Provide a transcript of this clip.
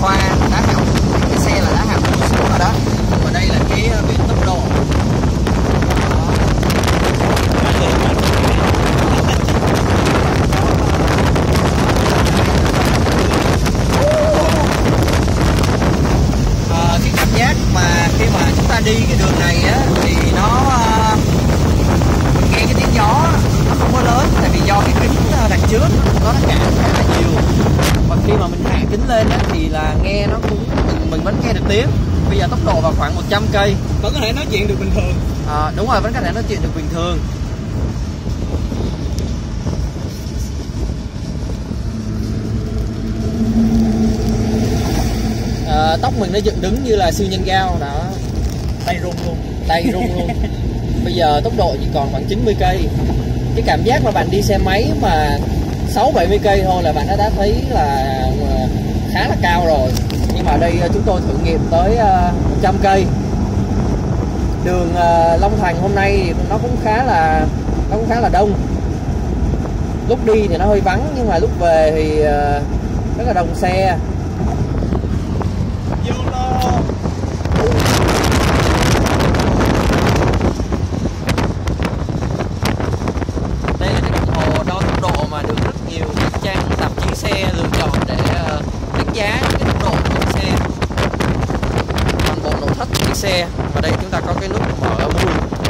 khoa đá học cái xe là đá học một số rồi đó. Và đây là cái ờ, biển tốc độ. À, cái cảm giác mà khi mà chúng ta đi cái đường này á thì nó ờ, mình nghe cái tiếng gió nó không có lớn tại vì do cái kính ờ, đằng trước nó nó cản khá là nhiều. Và khi mà mình hạ kính lên á thì là nghe nó cũng mình, mình vẫn nghe được tiếng. Bây giờ tốc độ vào khoảng 100 cây. Vẫn có thể nói chuyện được bình thường. À, đúng rồi vẫn có thể nói chuyện được bình thường. À, tóc mình nó dựng đứng như là siêu nhân gao đó. Tay run luôn. Tay run luôn. Bây giờ tốc độ chỉ còn khoảng 90 cây. Cái cảm giác mà bạn đi xe máy mà 6 70 cây thôi là bạn đã, đã thấy là ờ, khá là cao rồi. Nhưng mà đây ờ, chúng tôi thử nghiệm tới ờ, 100 cây. Đường Long Thành hôm nay thì nó cũng khá là nó cũng khá là đông. Lúc đi thì nó hơi vắng nhưng mà lúc về thì rất là đông xe. xe. Và đây chúng ta có cái nút mở mùi